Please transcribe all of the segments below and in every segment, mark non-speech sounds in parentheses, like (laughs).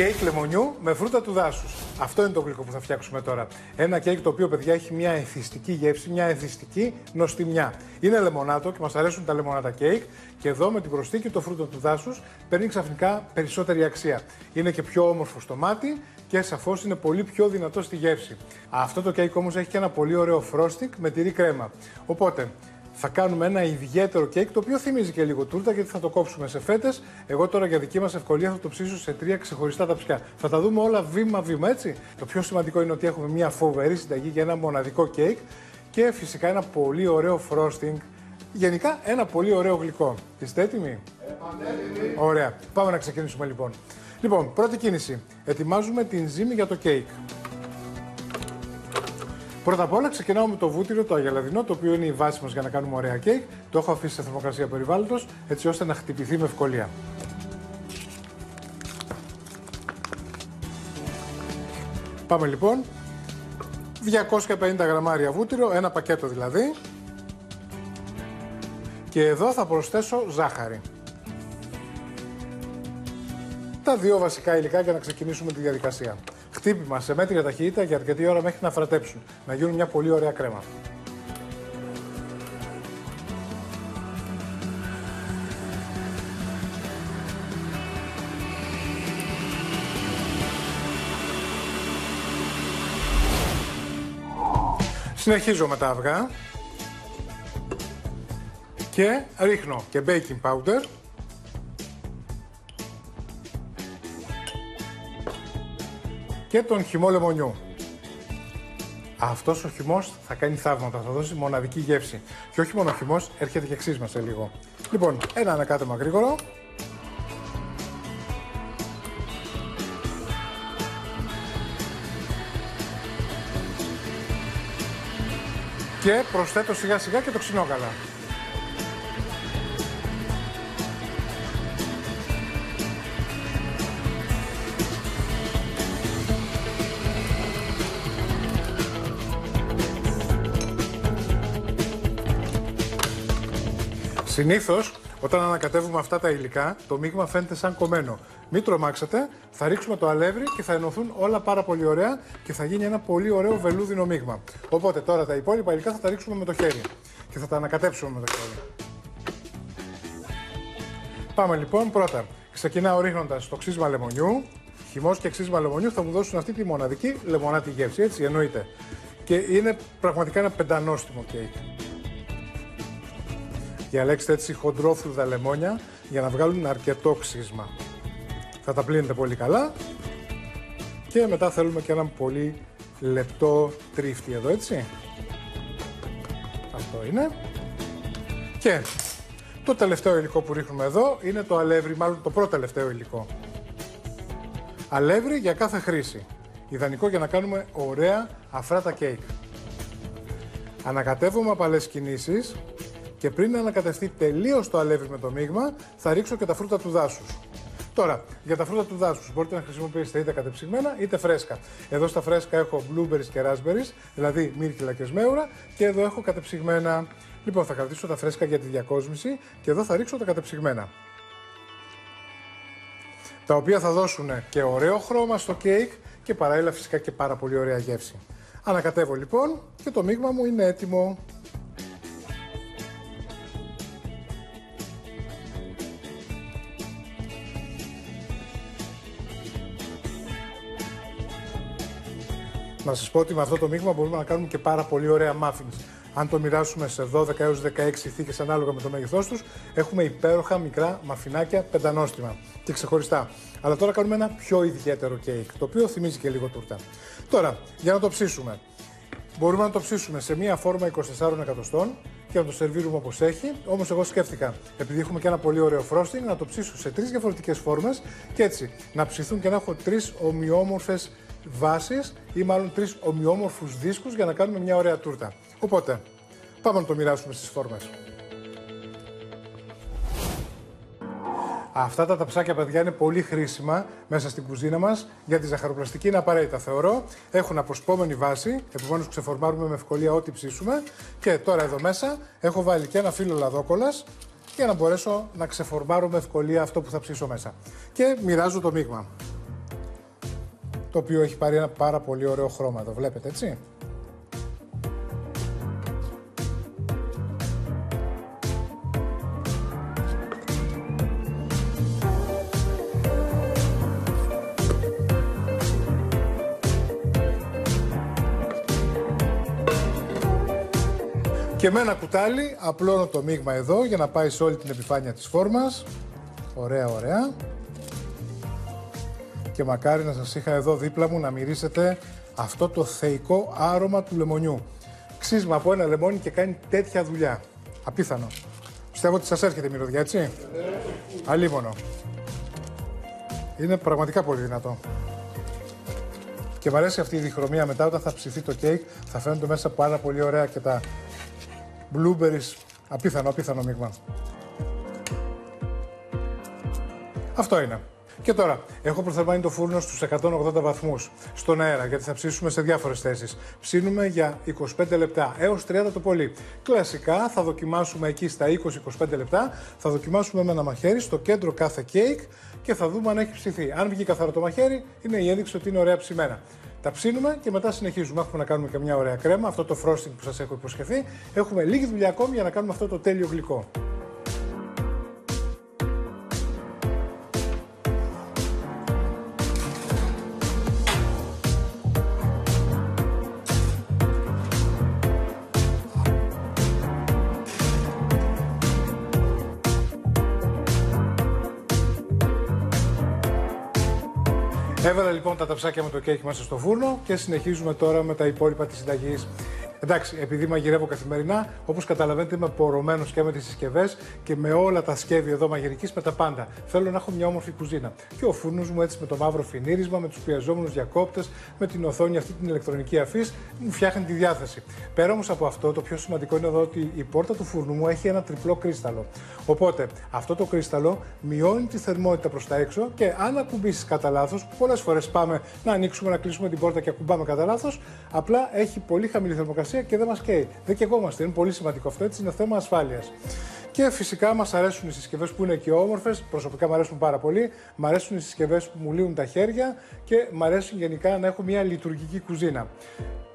Κέικ λεμονιού με φρούτα του δάσους. Αυτό είναι το γλυκό που θα φτιάξουμε τώρα. Ένα κέικ το οποίο, παιδιά, έχει μια εθιστική γεύση, μια εθιστική νοστιμιά. Είναι λεμονάτο και μας αρέσουν τα λεμονάτα κέικ. Και εδώ με την προσθήκη των φρούτων του δάσους παίρνει ξαφνικά περισσότερη αξία. Είναι και πιο όμορφο στο μάτι και σαφώς είναι πολύ πιο δυνατό στη γεύση. Αυτό το κέικ όμως έχει και ένα πολύ ωραίο frosting με τυρί κρέμα. Οπότε θα κάνουμε ένα ιδιαίτερο κέικ το οποίο θυμίζει και λίγο τούρτα γιατί θα το κόψουμε σε φέτες. Εγώ τώρα για δική μας ευκολία θα το ψήσω σε τρία ξεχωριστά ταψιά. Θα τα δούμε όλα βήμα-βήμα, έτσι. Το πιο σημαντικό είναι ότι έχουμε μια φοβερή συνταγή για ένα μοναδικό κέικ και φυσικά ένα πολύ ωραίο frosting. Γενικά ένα πολύ ωραίο γλυκό. Είστε έτοιμοι; Ωραία. Πάμε να ξεκινήσουμε λοιπόν. Λοιπόν, πρώτη κίνηση. Ετοιμάζουμε την ζύμη για το κέικ. Πρώτα απ' όλα ξεκινάω με το βούτυρο, το αγελαδινό, το οποίο είναι η βάση μας για να κάνουμε ωραία κέικ. Το έχω αφήσει σε θερμοκρασία περιβάλλοντος, έτσι ώστε να χτυπηθεί με ευκολία. Πάμε λοιπόν. 250 γραμμάρια βούτυρο, ένα πακέτο δηλαδή. Και εδώ θα προσθέσω ζάχαρη. Τα δύο βασικά υλικά για να ξεκινήσουμε τη διαδικασία χτύπημα σε μέτρια ταχύτητα για αρκετή ώρα μέχρι να φρατέψουν. Να γίνουν μια πολύ ωραία κρέμα. Συνεχίζω με τα αυγά και ρίχνω και baking powder και τον χυμό λεμονιού. Αυτός ο χυμός θα κάνει θαύματα, θα δώσει μοναδική γεύση. Και όχι μόνο ο χυμός, έρχεται και ξύσμα σε λίγο. Λοιπόν, ένα ανακάτεμα γρήγορο. Και προσθέτω σιγά σιγά και το ξινόκαλα. Συνήθως, όταν ανακατεύουμε αυτά τα υλικά, το μείγμα φαίνεται σαν κομμένο. Μην τρομάξετε, θα ρίξουμε το αλεύρι και θα ενωθούν όλα πάρα πολύ ωραία και θα γίνει ένα πολύ ωραίο βελούδινο μείγμα. Οπότε τώρα τα υπόλοιπα υλικά θα τα ρίξουμε με το χέρι και θα τα ανακατέψουμε με το χέρι. Πάμε λοιπόν πρώτα. Ξεκινάω ρίχνοντας το ξύσμα λεμονιού. Χυμός και ξύσμα λεμονιού θα μου δώσουν αυτή τη μοναδική λεμονάτη γεύση. Έτσι εννοείται. Και είναι πραγματικά ένα πεντανόστιμο κέικ. Διαλέξτε έτσι χοντρόφρουδα λεμόνια για να βγάλουν αρκετό ξύσμα. Θα τα πλύνετε πολύ καλά και μετά θέλουμε και έναν πολύ λεπτό τρίφτη εδώ έτσι. Αυτό είναι. Και το τελευταίο υλικό που ρίχνουμε εδώ είναι το αλεύρι, μάλλον το πρώτο τελευταίο υλικό. Αλεύρι για κάθε χρήση. Ιδανικό για να κάνουμε ωραία αφράτα κέικ. Ανακατεύουμε απαλές κινήσεις και πριν ανακατευτεί τελείως το αλεύρι με το μείγμα, θα ρίξω και τα φρούτα του δάσους. Τώρα, για τα φρούτα του δάσους μπορείτε να χρησιμοποιήσετε είτε κατεψυγμένα είτε φρέσκα. Εδώ στα φρέσκα έχω blueberries και raspberries, δηλαδή μύρκυλα και σμέουρα, και εδώ έχω κατεψυγμένα. Λοιπόν, θα κρατήσω τα φρέσκα για τη διακόσμηση και εδώ θα ρίξω τα κατεψυγμένα. Τα οποία θα δώσουν και ωραίο χρώμα στο κέικ και παράλληλα φυσικά και πάρα πολύ ωραία γεύση. Ανακατεύω λοιπόν και το μείγμα μου είναι έτοιμο. Να σας πω ότι με αυτό το μείγμα μπορούμε να κάνουμε και πάρα πολύ ωραία muffins. Αν το μοιράσουμε σε 12 έως 16 θήκες ανάλογα με το μέγεθός τους, έχουμε υπέροχα μικρά μαφινάκια πεντανόστιμα και ξεχωριστά. Αλλά τώρα κάνουμε ένα πιο ιδιαίτερο κέικ, το οποίο θυμίζει και λίγο τούρτα. Τώρα, για να το ψήσουμε. Μπορούμε να το ψήσουμε σε μία φόρμα 24 εκατοστών και να το σερβίρουμε όπως έχει. Όμως, εγώ σκέφτηκα, επειδή έχουμε και ένα πολύ ωραίο frosting, να το ψήσω σε τρεις διαφορετικές φόρμες και έτσι να ψηθούν και να έχω τρεις ομοιόμορφες βάσεις ή μάλλον τρεις ομοιόμορφους δίσκους για να κάνουμε μια ωραία τούρτα. Οπότε, πάμε να το μοιράσουμε στις φόρμες. Αυτά τα ταψάκια, παιδιά, είναι πολύ χρήσιμα μέσα στην κουζίνα μας γιατί η ζαχαροπλαστική είναι απαραίτητα, θεωρώ. Έχουν αποσπόμενη βάση, επομένως ξεφορμάρουμε με ευκολία ό,τι ψήσουμε. Και τώρα εδώ μέσα έχω βάλει και ένα φύλλο λαδόκολας για να μπορέσω να ξεφορμάρω με ευκολία αυτό που θα ψήσω μέσα. Και μοιράζω το μείγμα. Το οποίο έχει πάρει ένα πάρα πολύ ωραίο χρώμα. Το βλέπετε έτσι. Και με ένα κουτάλι απλώνω το μείγμα εδώ για να πάει σε όλη την επιφάνεια της φόρμας. Ωραία, ωραία. Και μακάρι να σας είχα εδώ δίπλα μου να μυρίσετε αυτό το θεϊκό άρωμα του λεμονιού. Ξύσμα από ένα λεμόνι και κάνει τέτοια δουλειά. Απίθανο. Πιστεύω ότι σας έρχεται η μυρωδιά, έτσι; Αλίμονο. Είναι πραγματικά πολύ δυνατό. Και μου αρέσει αυτή η διχρωμία μετά όταν θα ψηθεί το κέικ. Θα φαίνονται μέσα πάρα πολύ ωραία και τα blueberries. Απίθανο, απίθανο μείγμα. Αυτό είναι. Και τώρα, έχω προθερμάνει το φούρνο στους 180 βαθμούς στον αέρα, γιατί θα ψήσουμε σε διάφορες θέσεις. Ψήνουμε για 25 λεπτά έως 30 το πολύ. Κλασικά θα δοκιμάσουμε εκεί στα 20-25 λεπτά, θα δοκιμάσουμε με ένα μαχαίρι στο κέντρο κάθε κέικ και θα δούμε αν έχει ψηθεί. Αν βγει καθαρό το μαχαίρι, είναι η ένδειξη ότι είναι ωραία ψημένα. Τα ψήνουμε και μετά συνεχίζουμε. Έχουμε να κάνουμε και μια ωραία κρέμα, αυτό το frosting που σας έχω υποσχεθεί. Έχουμε λίγη δουλειά ακόμη για να κάνουμε αυτό το τέλειο γλυκό. Έβαλα λοιπόν τα ταψάκια με το κέικ μέσα στο φούρνο και συνεχίζουμε τώρα με τα υπόλοιπα της συνταγής. Εντάξει, επειδή μαγειρεύω καθημερινά, όπως καταλαβαίνετε, είμαι πορωμένος και με τις συσκευές και με όλα τα σκεύη εδώ μαγειρικής με τα πάντα. Θέλω να έχω μια όμορφη κουζίνα. Και ο φούρνο μου έτσι με το μαύρο φινίρισμα, με τους πιεζόμενους διακόπτες, με την οθόνη αυτή την ηλεκτρονική αφής, μου φτιάχνει τη διάθεση. Πέρα όμως από αυτό, το πιο σημαντικό είναι εδώ ότι η πόρτα του φούρνου μου έχει ένα τριπλό κρίσταλο. Οπότε αυτό το κρίσταλο μειώνει τη θερμότητα προς τα έξω και αν ακουμπήσεις κατά λάθος, πολλές φορές πάμε να ανοίξουμε, να κλείσουμε την πόρτα και ακουμπάμε κατά λάθος, απλά έχει πολύ χαμηλή θερμοκρασία και δεν μας καίει. Δεν καιγόμαστε. Είναι πολύ σημαντικό αυτό. Έτσι είναι θέμα ασφάλειας. Και φυσικά μας αρέσουν οι συσκευές που είναι και όμορφες. Προσωπικά μου αρέσουν πάρα πολύ. Μ' αρέσουν οι συσκευές που μου λύουν τα χέρια και μ' αρέσουν γενικά να έχω μια λειτουργική κουζίνα.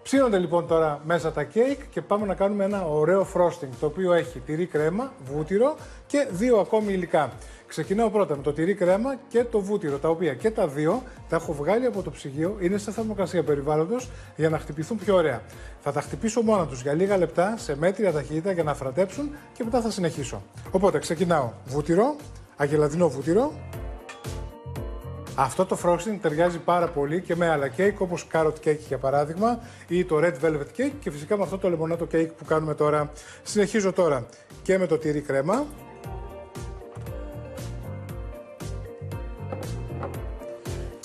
Ψήνονται λοιπόν τώρα μέσα τα κέικ και πάμε να κάνουμε ένα ωραίο frosting το οποίο έχει τυρί κρέμα, βούτυρο και δύο ακόμη υλικά. Ξεκινάω πρώτα με το τυρί κρέμα και το βούτυρο, τα οποία και τα δύο τα έχω βγάλει από το ψυγείο, είναι σε θερμοκρασία περιβάλλοντος για να χτυπηθούν πιο ωραία. Θα τα χτυπήσω μόνα τους για λίγα λεπτά σε μέτρια ταχύτητα για να φρατέψουν και μετά θα συνεχίσω. Οπότε ξεκινάω βούτυρο, αγελαδινό βούτυρο. Αυτό το frosting ταιριάζει πάρα πολύ και με άλλα cake όπως carrot cake για παράδειγμα ή το red velvet cake και φυσικά με αυτό το λεμονάτο cake που κάνουμε τώρα. Συνεχίζω τώρα και με το τυρί κρέμα.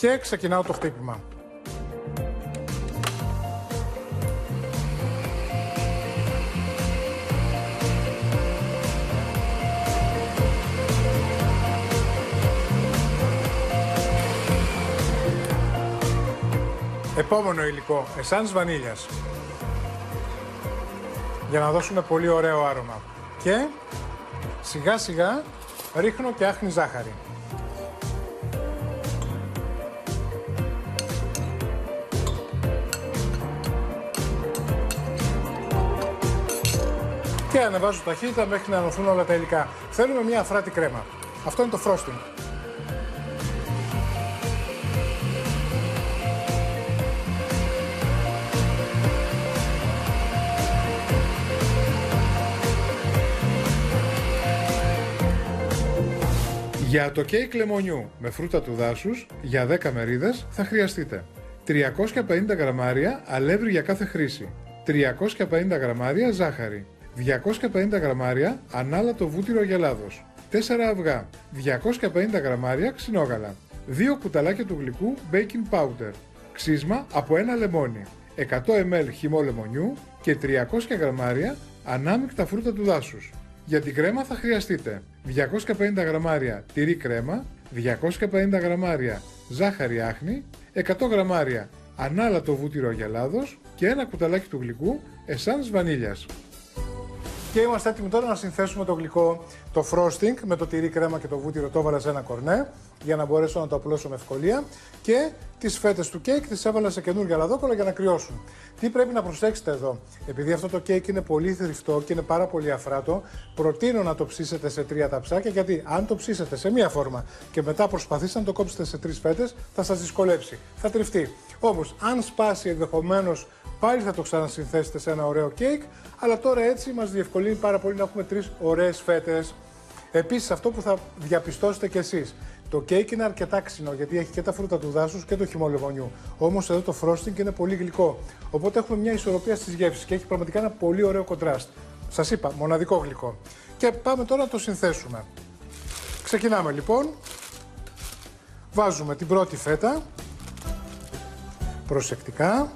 και ξεκινάω το χτύπημα. Επόμενο υλικό, εσάνς βανίλιας. Για να δώσουμε πολύ ωραίο άρωμα. Και σιγά σιγά ρίχνω και άχνη ζάχαρη. και ανεβάζω ταχύτητα μέχρι να ανωθούν όλα τα υλικά. Θέλουμε μια αφράτη κρέμα. Αυτό είναι το frosting. Για το κέικ λεμονιού με φρούτα του δάσους, για 10 μερίδες θα χρειαστείτε 350 γραμμάρια αλεύρι για κάθε χρήση, 350 γραμμάρια ζάχαρη, 250 γραμμάρια ανάλατο βούτυρο γελάδος, 4 αυγά, 250 γραμμάρια ξινόγαλα, 2 κουταλάκια του γλυκού baking powder, ξύσμα από ένα λεμόνι, 100 ml χυμό λεμονιού και 300 γραμμάρια ανάμεικτα φρούτα του δάσους. Για την κρέμα θα χρειαστείτε 250 γραμμάρια τυρί κρέμα, 250 γραμμάρια ζάχαρη άχνη, 100 γραμμάρια ανάλατο βούτυρο αγελάδος και ένα κουταλάκι του γλυκού εσάνς βανίλιας. Και είμαστε έτοιμοι τώρα να συνθέσουμε το γλυκό. το frosting με το τυρί κρέμα και το βούτυρο το έβαλα σε ένα κορνέ για να μπορέσω να το απλώσω με ευκολία και τις φέτες του κέικ τις έβαλα σε καινούργια λαδόκολα για να κρυώσουν. Τι πρέπει να προσέξετε εδώ, επειδή αυτό το κέικ είναι πολύ τριφτό και είναι πάρα πολύ αφράτο, προτείνω να το ψήσετε σε τρία ταψάκια γιατί αν το ψήσετε σε μία φόρμα και μετά προσπαθήσετε να το κόψετε σε τρεις φέτες θα σας δυσκολέψει, θα τριφτεί. Όμως αν σπάσει ενδεχομένως πάλι θα το ξανασυνθέσετε σε ένα ωραίο κέικ, αλλά τώρα έτσι μας διευκολύνει πάρα πολύ να έχουμε τρεις ωραίες φέτες. Επίσης αυτό που θα διαπιστώσετε κι εσείς, το κέικ είναι αρκετά ξινό γιατί έχει και τα φρούτα του δάσους και το χυμό λεμονιού. Όμως εδώ το frosting είναι πολύ γλυκό. Οπότε έχουμε μια ισορροπία στις γεύσεις και έχει πραγματικά ένα πολύ ωραίο κοντράστ. Σας είπα, μοναδικό γλυκό. Και πάμε τώρα να το συνθέσουμε. Ξεκινάμε λοιπόν. Βάζουμε την πρώτη φέτα. Προσεκτικά.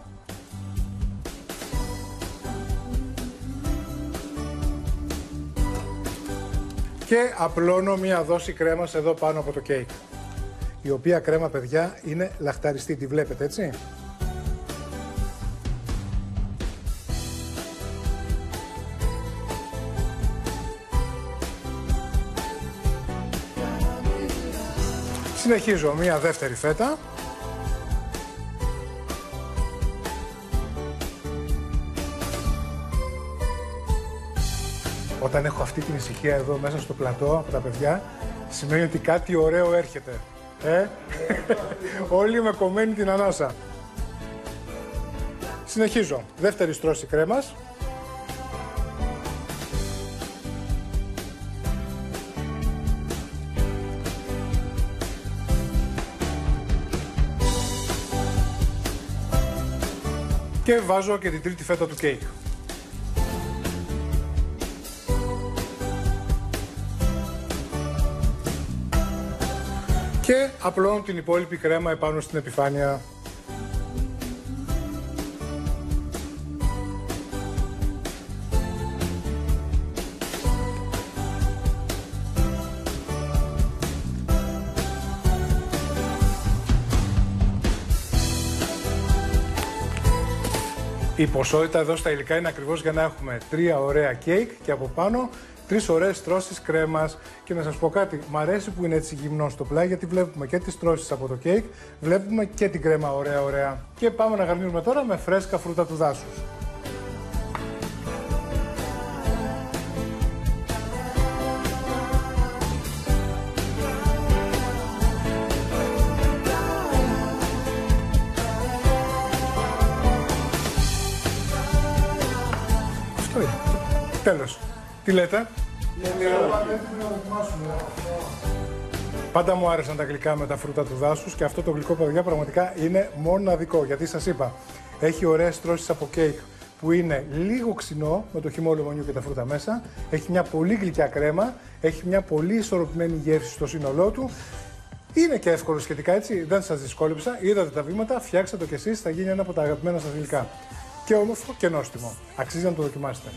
Και απλώνω μία δόση κρέμας εδώ πάνω από το κέικ. Η οποία κρέμα, παιδιά, είναι λαχταριστή. Τη βλέπετε, έτσι; Συνεχίζω μία δεύτερη φέτα. Όταν έχω αυτή την ησυχία εδώ μέσα στο πλατό από τα παιδιά, σημαίνει ότι κάτι ωραίο έρχεται. Ε; (laughs) Όλοι με κομμένη την ανάσα. Συνεχίζω. Δεύτερη στρώση κρέμας. Και βάζω και την τρίτη φέτα του κέικ. Και απλώνω την υπόλοιπη κρέμα επάνω στην επιφάνεια. Η ποσότητα εδώ στα υλικά είναι ακριβώς για να έχουμε τρία ωραία κέικ και από πάνω τρεις ωραίες τρώσεις κρέμας. Και να σας πω κάτι, μου αρέσει που είναι έτσι γυμνός στο πλάι, γιατί βλέπουμε και τις τρώσεις από το κέικ, βλέπουμε και την κρέμα ωραία, ωραία. Και πάμε να γαρνίρουμε τώρα με φρέσκα φρούτα του δάσους. Αυτό είναι. Τέλος. Τι λέτε; Πάντα μου άρεσαν τα γλυκά με τα φρούτα του δάσους και αυτό το γλυκό, παιδιά, πραγματικά είναι μοναδικό. Γιατί σας είπα, έχει ωραίες τρώσεις από κέικ που είναι λίγο ξινό με το χυμό λεμονιού και τα φρούτα μέσα. Έχει μια πολύ γλυκιά κρέμα. Έχει μια πολύ ισορροπημένη γεύση στο σύνολό του. Είναι και εύκολο σχετικά έτσι, δεν σας δυσκόλεψα. Είδατε τα βήματα, φτιάξτε το κι εσείς, θα γίνει ένα από τα αγαπημένα σας γλυκά. Και όμορφο και νόστιμο. Αξίζει να το δοκιμάσετε.